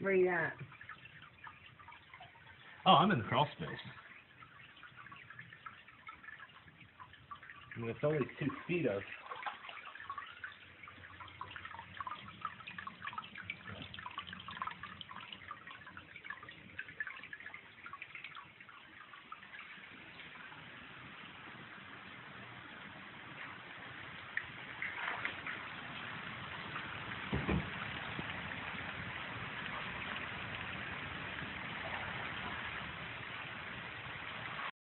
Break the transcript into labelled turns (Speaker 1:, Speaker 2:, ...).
Speaker 1: Where you at?
Speaker 2: Oh, I'm in the crawl space.
Speaker 3: I mean, it's only two feet of